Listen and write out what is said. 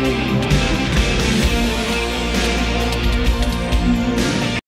Thank you.